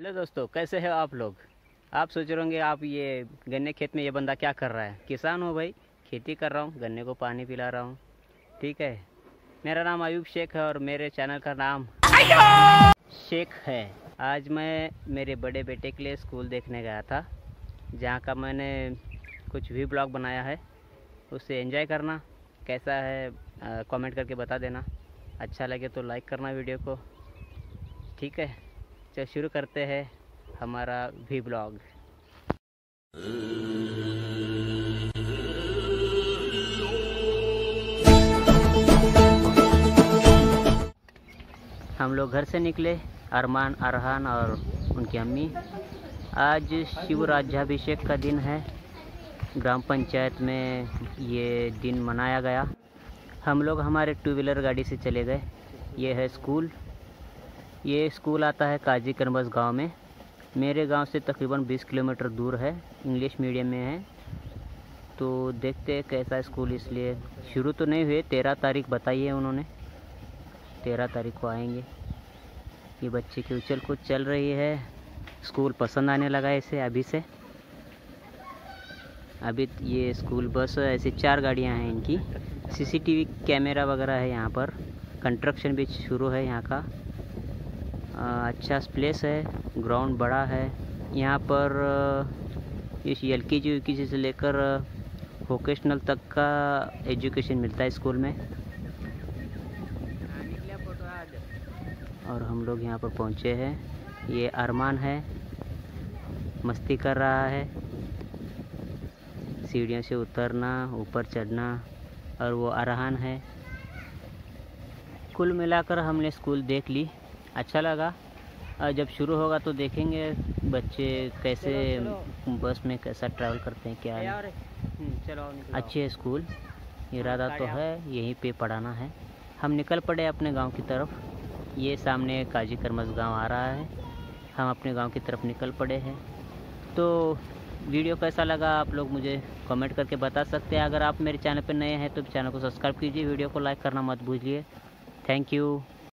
Hello दोस्तों, कैसे हैं आप लोग? आप सोच रहे होंगे, आप ये गन्ने खेत में ये बंदा क्या कर रहा है? किसान हो भाई, खेती कर रहा हूँ, गन्ने को पानी पिला रहा हूँ। ठीक है? मेरा नाम आयुब शेख है और मेरे चैनल का नाम शेख है। आज मैं मेरे बड़े बेटे के लिए स्कूल देखने गया था, जहाँ का मैंने कुछ भी ब्लॉग बनाया है। उसे एंजॉय करना, कैसा है कमेंट करके बता देना। अच्छा लगे तो लाइक करना वीडियो को। ठीक है? चल, शुरू करते हैं हमारा भी ब्लॉग। हम लोग घर से निकले, अरमान, अरहान और उनकी अम्मी। आज शिव राज्याभिषेक का दिन है। ग्राम पंचायत में ये दिन मनाया गया। हम लोग हमारे टू व्हीलर गाड़ी से चले गए। ये है स्कूल। ये स्कूल आता है काजी करबस गाँव में। मेरे गाँव से तकरीबन 20 किलोमीटर दूर है, इंग्लिश मीडियम में है। तो देखते हैं कैसा स्कूल इसलिए। शुरू तो नहीं हुए, तेरह तारीख बताई है उन्होंने। तेरह तारीख को आएँगे। ये बच्चे की उछल कूद चल रही है। स्कूल पसंद आने लगा इसे अभी से। अभी ये स्कूल बस ऐसी चार गाड़ियाँ हैं इनकी। सीसीटीवी कैमरा वगैरह है यहाँ पर। कंस्ट्रक्शन भी शुरू है यहाँ का। अच्छा प्लेस है ग्राउंड बड़ा है। यहाँ पर इस एल के जी यू के जी से लेकर वोकेशनल तक का एजुकेशन मिलता है स्कूल में। और हम लोग यहाँ पर पहुँचे हैं। ये अरमान है। मस्ती कर रहा है। सीढ़ियों से उतरना, ऊपर चढ़ना, और वो अरहान है। कुल मिलाकर हमने स्कूल देख ली। अच्छा लगा। जब शुरू होगा तो देखेंगे बच्चे कैसे बस में कैसा ट्रैवल करते हैं क्या है। चलो अच्छे स्कूल इरादा तो है यहीं पे पढ़ाना है। हम निकल पड़े अपने गाँव की तरफ़। ये सामने काजी करमस गाँव आ रहा है। हम अपने गाँव की तरफ़ निकल पड़े हैं। तो वीडियो कैसा लगा आप लोग मुझे कमेंट करके बता सकते हैं। अगर आप मेरे चैनल पर नए हैं तो चैनल को सब्सक्राइब कीजिए। वीडियो को लाइक करना मत भूलिए। Thank you